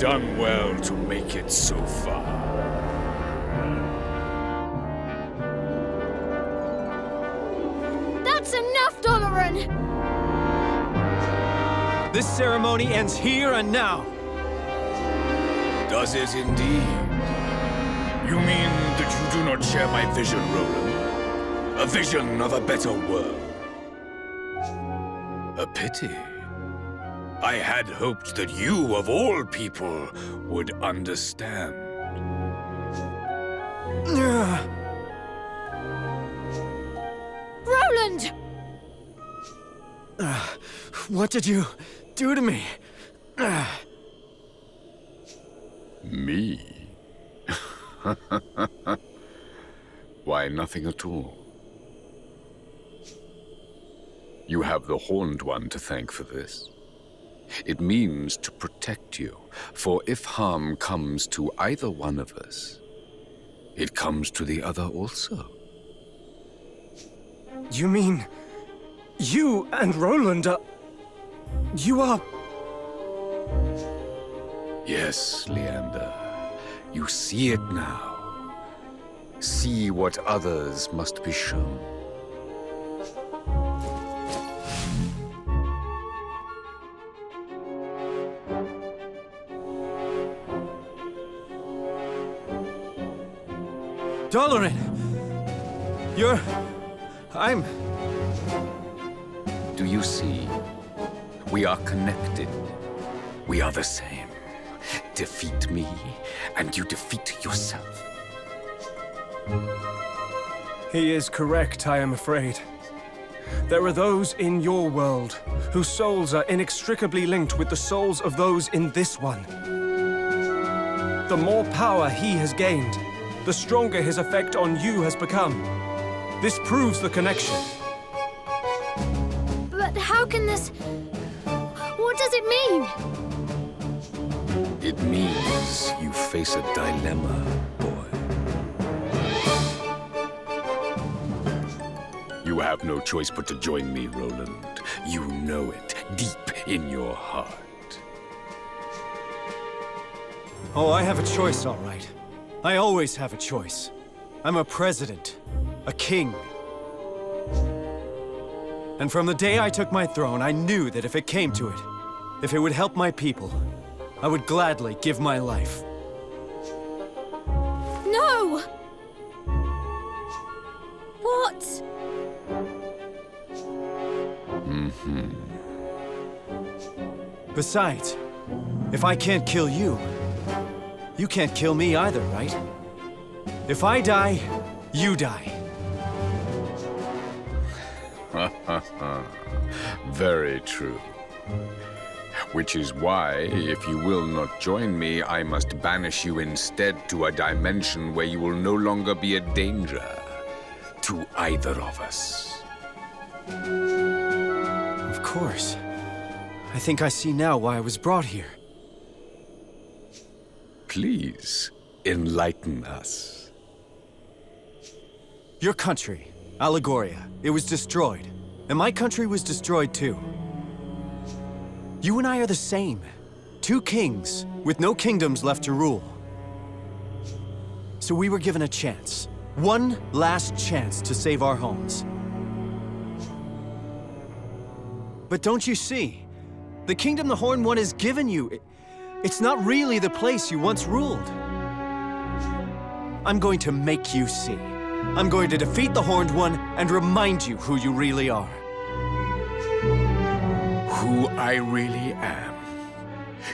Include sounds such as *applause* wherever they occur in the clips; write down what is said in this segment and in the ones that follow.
done well to make it so far. That's enough, Doloran! This ceremony ends here and now. Does it indeed? You mean that you do not share my vision, Roland? A vision of a better world? A pity. I had hoped that you, of all people, would understand. Roland! Uh, what did you do to me? Uh. Me? *laughs* Why, nothing at all. You have the Horned One to thank for this. It means to protect you, for if harm comes to either one of us, it comes to the other also. You mean... You and Roland are... You are... Yes, Leander. You see it now. See what others must be shown. Doloran! You're... I'm... Do you see? We are connected. We are the same. Defeat me, and you defeat yourself. He is correct, I am afraid. There are those in your world whose souls are inextricably linked with the souls of those in this one. The more power he has gained, the stronger his effect on you has become. This proves the connection. But how can this... What does it mean? It means you face a dilemma, boy. You have no choice but to join me, Roland. You know it, deep in your heart. Oh, I have a choice, all right. I always have a choice. I'm a president, a king. And from the day I took my throne, I knew that if it came to it, if it would help my people, I would gladly give my life. No! What? Mm-hmm. Besides, if I can't kill you, you can't kill me either, right? If I die, you die. *laughs* Very true. Which is why, if you will not join me, I must banish you instead to a dimension where you will no longer be a danger to either of us. Of course. I think I see now why I was brought here. Please, enlighten us. Your country, Allegoria, it was destroyed. And my country was destroyed too. You and I are the same. Two kings, with no kingdoms left to rule. So we were given a chance. One last chance to save our homes. But don't you see? The kingdom the Horn One has given you, it's not really the place you once ruled. I'm going to make you see. I'm going to defeat the Horned One and remind you who you really are. Who I really am.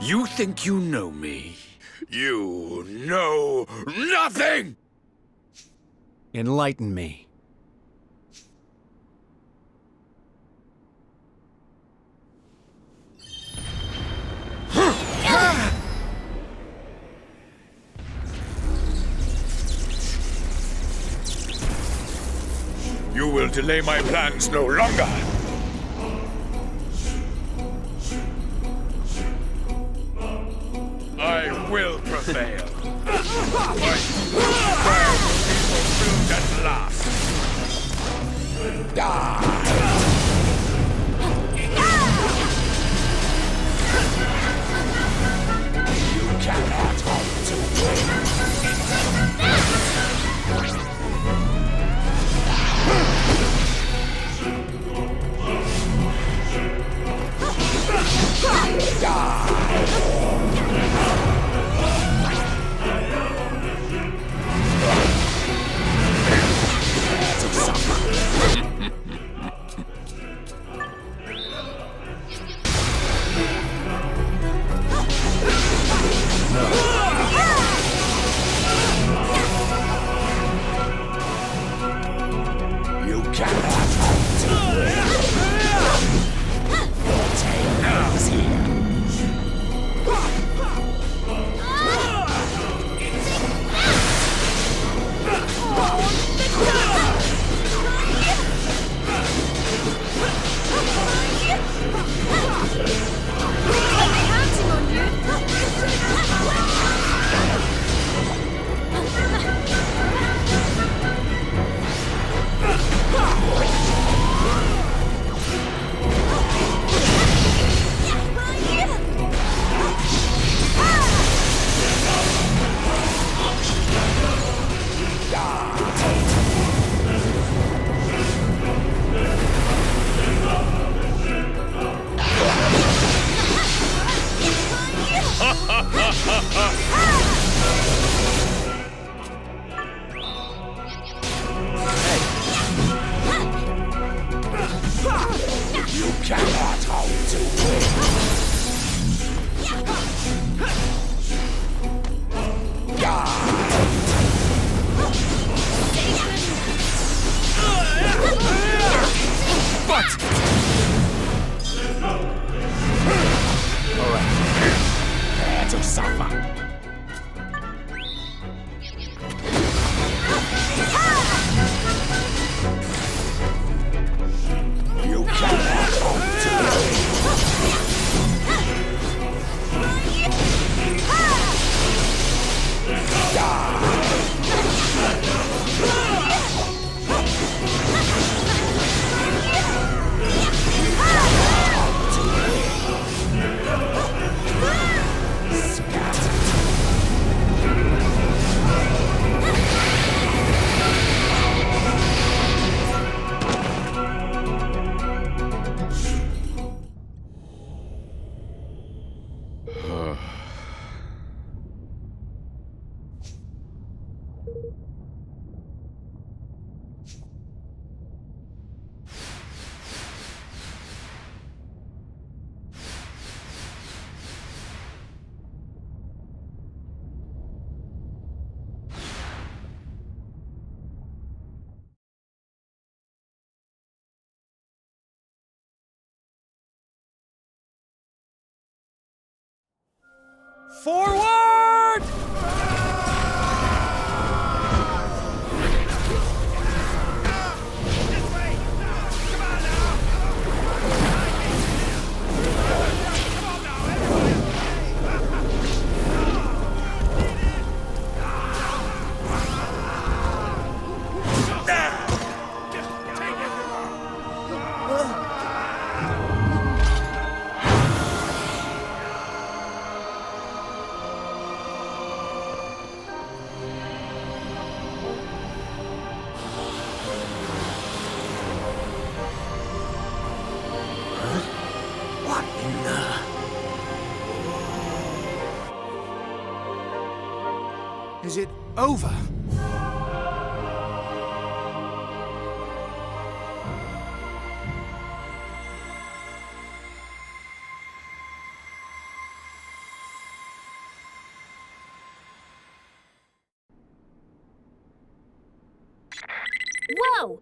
You think you know me? You know nothing! Enlighten me. You will delay my plans no longer. I will prevail. My will be fulfilled at last. You 4 1. Is it over? Whoa!